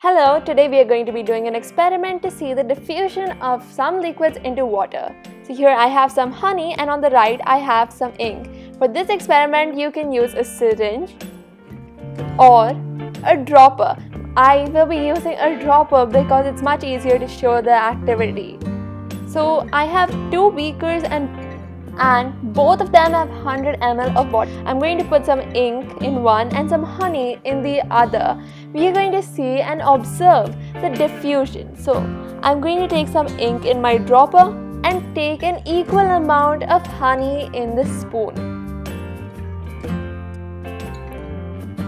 Hello, today we are going to be doing an experiment to see the diffusion of some liquids into water. So here I have some honey and on the right I have some ink. For this experiment you can use a syringe or a dropper. I will be using a dropper because it's much easier to show the activity. So I have two beakers and and both of them have 100 ml of water. I'm going to put some ink in one and some honey in the other. We are going to see and observe the diffusion. So I'm going to take some ink in my dropper and take an equal amount of honey in the spoon.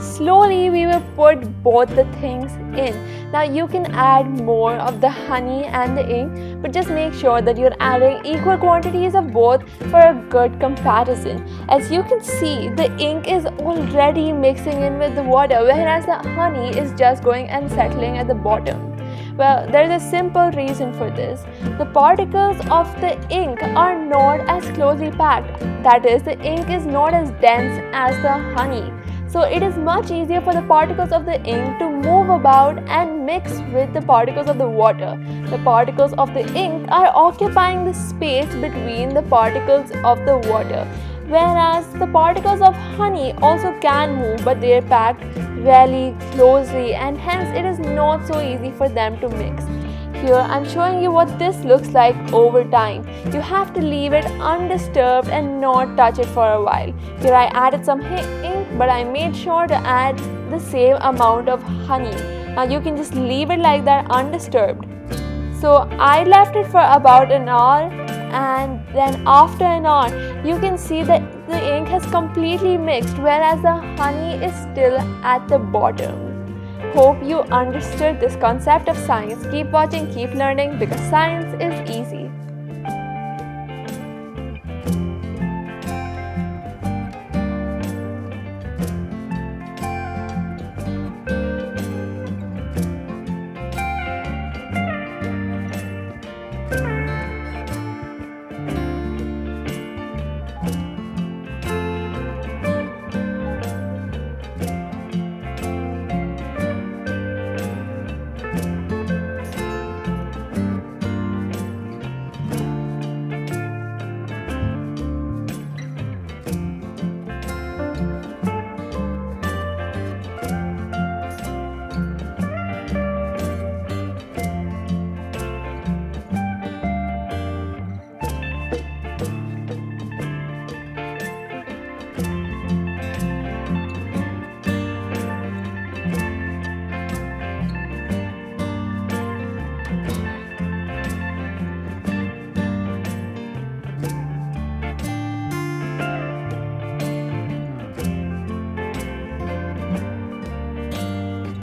Slowly we will put both the things in. Now you can add more of the honey and the ink but just make sure that you're adding equal quantities of both for a good comparison. As you can see the ink is already mixing in with the water whereas the honey is just going and settling at the bottom. Well, there's a simple reason for this. The particles of the ink are not as closely packed. That is, the ink is not as dense as the honey. So it is much easier for the particles of the ink to move about and mix with the particles of the water. The particles of the ink are occupying the space between the particles of the water. Whereas the particles of honey also can move but they are packed really closely and hence it is not so easy for them to mix. Here I'm showing you what this looks like over time. You have to leave it undisturbed and not touch it for a while. Here I added some ink but I made sure to add the same amount of honey. Now you can just leave it like that undisturbed. So I left it for about an hour and then after an hour you can see that the ink has completely mixed whereas the honey is still at the bottom. Hope you understood this concept of science. Keep watching, keep learning because science is easy.